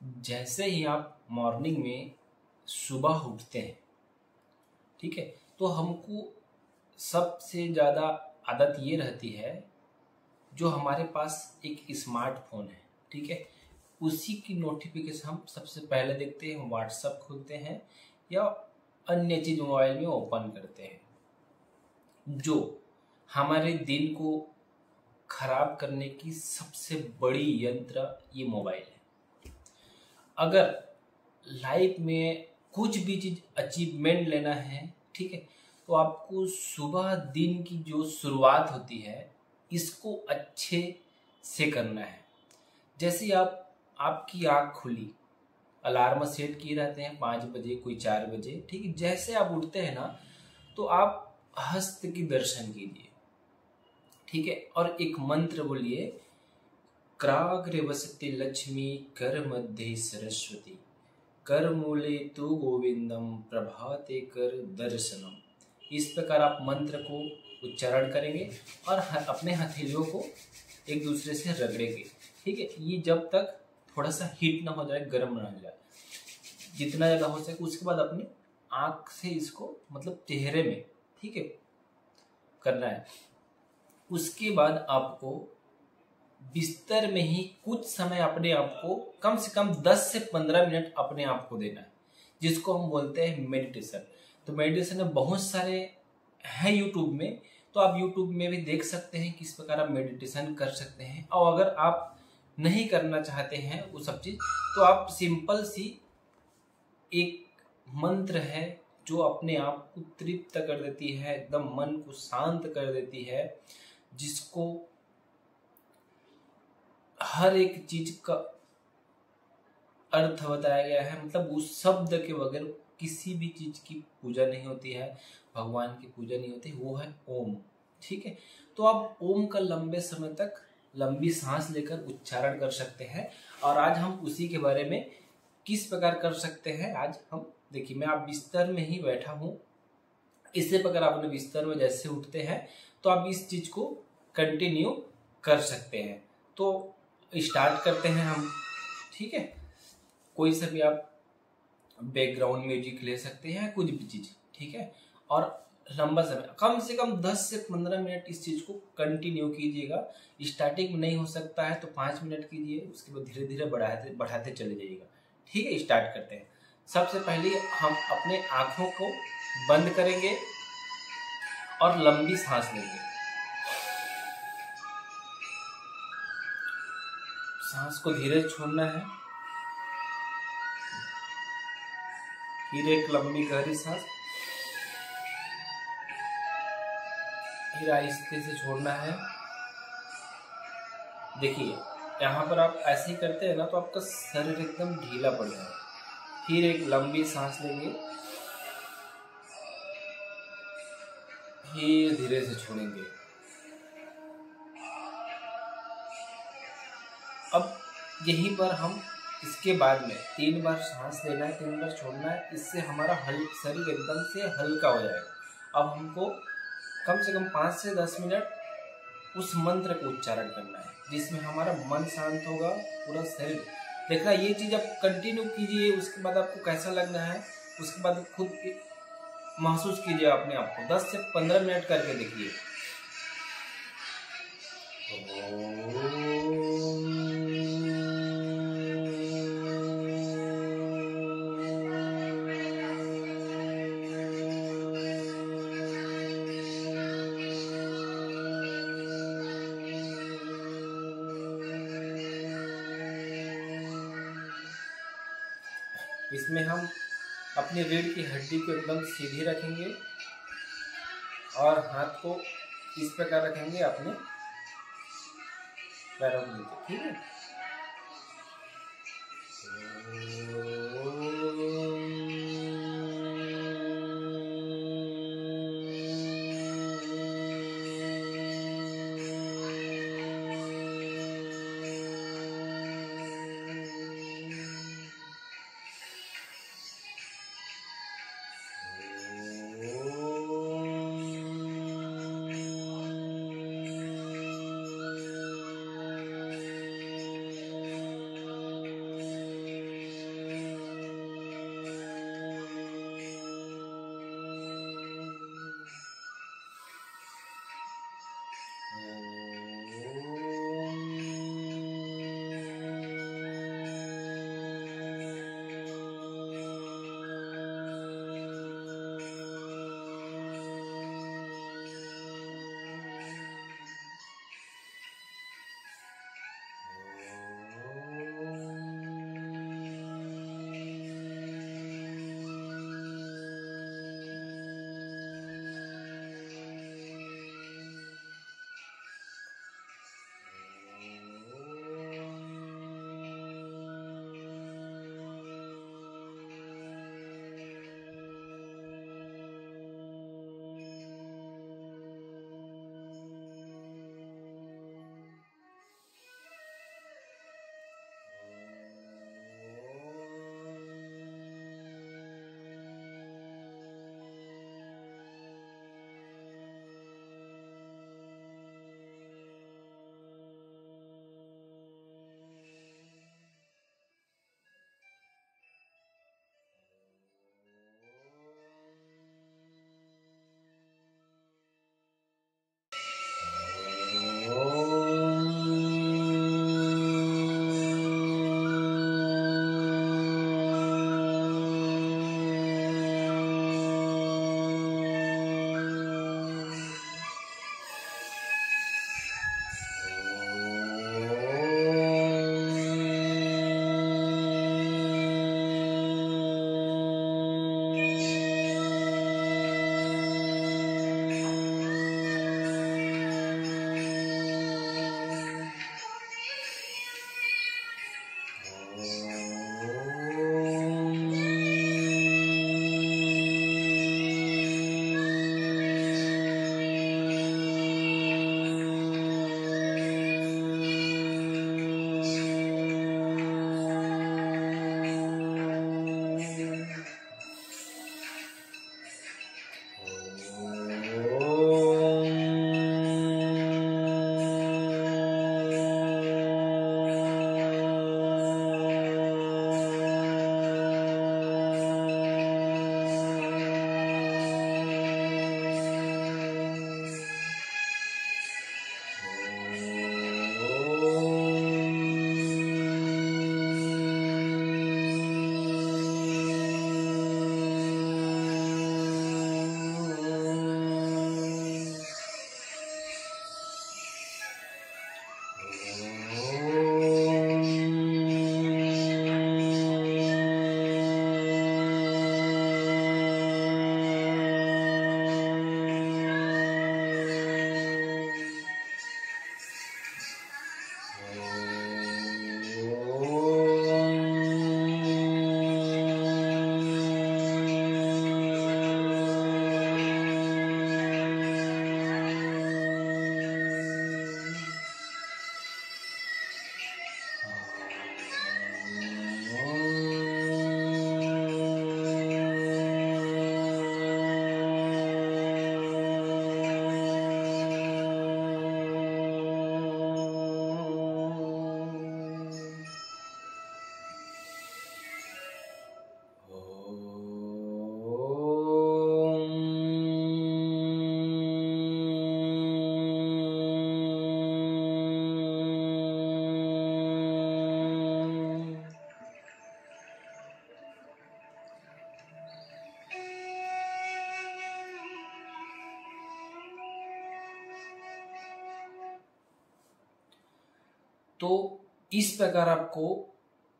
जैसे ही आप मॉर्निंग में सुबह उठते हैं, ठीक है तो हमको सबसे ज़्यादा आदत ये रहती है जो हमारे पास एक स्मार्टफ़ोन है, ठीक है। उसी की नोटिफिकेशन हम सबसे पहले देखते हैं व्हाट्सअप खोलते हैं या अन्य चीज़ मोबाइल में ओपन करते हैं, जो हमारे दिन को खराब करने की सबसे बड़ी यंत्र ये मोबाइल है। अगर लाइफ में कुछ भी चीज़ अचीवमेंट लेना है, ठीक है तो आपको सुबह दिन की जो शुरुआत होती है, इसको अच्छे से करना है। जैसे आप, आपकी आँख खुली, अलार्म सेट किए रहते हैं पाँच बजे, कोई चार बजे, ठीक है, जैसे आप उठते हैं ना तो आप हस्त की दर्शन कीजिए, ठीक है, और एक मंत्र बोलिए क्राग्र वसते लक्ष्मी कर मध्य सरस्वती। कर मूले तो गोविंदम, प्रभाते कर दर्शनम। इस प्रकार आप मंत्र को उच्चारण करेंगे और अपने हथेलियों को एक दूसरे से रगड़ेंगे। ठीक है? ये जब तक थोड़ा सा हीट ना हो जाए, गर्म ना हो जाए। जितना ज़्यादा हो सके, उसके बाद अपनी आँख से इसको मतलब चेहरे में, ठीक है, करना है। उसके बाद आपको बिस्तर में ही कुछ समय अपने आप को, कम से कम 10 से 15 मिनट अपने आप को देना है, जिसको हम बोलते हैं मेडिटेशन तो मेडिटेशन में बहुत सारे हैं यूट्यूब में तो आप यूट्यूब में भी देख सकते हैं किस प्रकार आप मेडिटेशन कर सकते हैं। और अगर आप नहीं करना चाहते हैं वो सब चीज़ तो आप सिंपल सी एक मंत्र है जो अपने आप को तृप्त कर देती है, एकदम मन को शांत कर देती है, जिसको हर एक चीज़ का अर्थ बताया गया है। मतलब उस शब्द के बगैर किसी भी चीज़ की पूजा नहीं होती है, भगवान की पूजा नहीं होती, वो है ओम। ठीक है? तो आप ओम का लंबे समय तक लंबी सांस लेकर उच्चारण कर सकते हैं और आज हम उसी के बारे में किस प्रकार कर सकते हैं, आज हम, देखिए, मैं आप बिस्तर में ही बैठा हूँ। इसी प्रकार अपने बिस्तर में जैसे उठते हैं तो आप इस चीज़ को कंटिन्यू कर सकते हैं। तो स्टार्ट करते हैं हम, ठीक है? कोई सा भी आप बैकग्राउंड म्यूज़िक ले सकते हैं, कुछ भी चीज़, ठीक है? और लंबा समय, कम से कम 10 से 15 मिनट इस चीज़ को कंटिन्यू कीजिएगा। स्टार्टिंग में नहीं हो सकता है तो पाँच मिनट कीजिए, उसके बाद धीरे धीरे बढ़ाते बढ़ाते चले जाइएगा, ठीक है? स्टार्ट करते हैं। सबसे पहले हम अपने आँखों को बंद करेंगे और लंबी सांस लेंगे। सांस को धीरे छोड़ना है। फिर एक लंबी गहरी सांस। फिर आहिस्ते से छोड़ना है। देखिए, यहाँ पर आप ऐसे ही करते हैं ना तो आपका शरीर एकदम ढीला पड़ जाएगा। फिर एक लंबी सांस लेंगे। फिर धीरे से छोड़ेंगे। अब यहीं पर हम इसके बाद में, तीन बार सांस लेना है, तीन बार छोड़ना है, इससे हमारा हल, शरीर एकदम से हल्का हो जाएगा। अब हमको कम से कम पाँच से दस मिनट उस मंत्र को उच्चारण करना है, जिसमें हमारा मन शांत होगा, पूरा शरीर। देखना, ये चीज़ आप कंटिन्यू कीजिए, उसके बाद आपको कैसा लगना है, उसके बाद खुद महसूस कीजिए अपने आप को। दस से पंद्रह मिनट करके देखिए। इसमें हम अपने रीढ़ की हड्डी को एकदम सीधी रखेंगे और हाथ को इस प्रकार रखेंगे अपने पैरों के नीचे, ठीक है? Mm. तो इस प्रकार आपको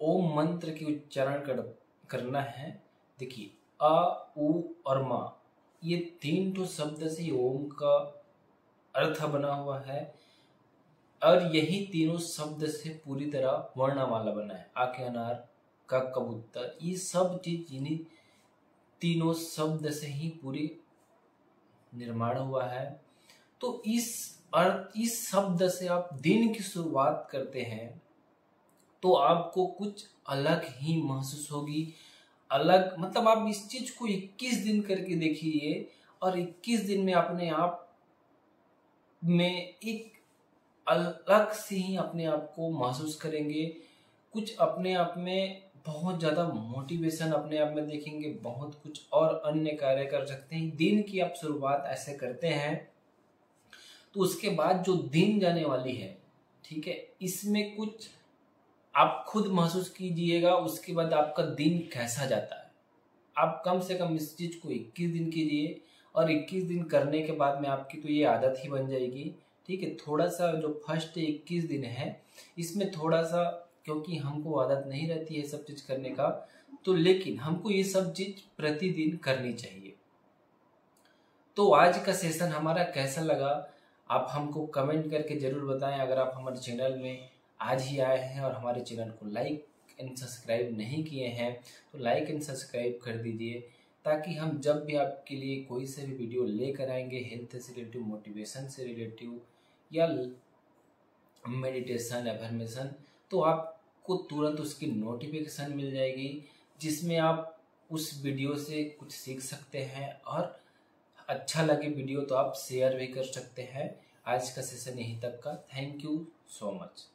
ओम मंत्र की उच्चारण कर, करना है। देखिए अ उ और मा ये तीन तो शब्द से ओम का अर्थ बना हुआ है और यही तीनों शब्द से पूरी तरह वर्णमाला बना है। आके अनार का कबूतर ये सब चीज़ इन्हीं तीनों शब्द से ही पूरी निर्माण हुआ है। तो इस अर्थ इस शब्द से आप दिन की शुरुआत करते हैं तो आपको कुछ अलग ही महसूस होगी। अलग मतलब आप इस चीज़ को 21 दिन करके देखिए और 21 दिन में अपने आप में एक अलग से ही अपने आप को महसूस करेंगे। कुछ अपने आप में बहुत ज़्यादा मोटिवेशन अपने आप में देखेंगे, बहुत कुछ और अन्य कार्य कर सकते हैं। दिन की आप शुरुआत ऐसे करते हैं तो उसके बाद जो दिन जाने वाली है, ठीक है, इसमें कुछ आप खुद महसूस कीजिएगा, उसके बाद आपका दिन कैसा जाता है। आप कम से कम इस चीज़ को 21 दिन कीजिए और 21 दिन करने के बाद में आपकी तो ये आदत ही बन जाएगी, ठीक है। थोड़ा सा जो फ़र्स्ट 21 दिन है, इसमें थोड़ा सा क्योंकि हमको आदत नहीं रहती है सब चीज़ करने का तो लेकिन हमको ये सब चीज़ प्रतिदिन करनी चाहिए। तो आज का सेशन हमारा कैसा लगा? आप हमको कमेंट करके ज़रूर बताएँ। अगर आप हमारे चैनल में आज ही आए हैं और हमारे चैनल को लाइक एंड सब्सक्राइब नहीं किए हैं तो लाइक एंड सब्सक्राइब कर दीजिए, ताकि हम जब भी आपके लिए कोई से भी वीडियो लेकर आएँगे, हेल्थ से रिलेटिव, मोटिवेशन से रिलेटिव या मेडिटेशन, एफर्मेशन तो आपको तुरंत उसकी नोटिफिकेशन मिल जाएगी, जिसमें आप उस वीडियो से कुछ सीख सकते हैं और अच्छा लगे वीडियो तो आप शेयर भी कर सकते हैं। आज का सेशन यहीं तक का। Thank you so much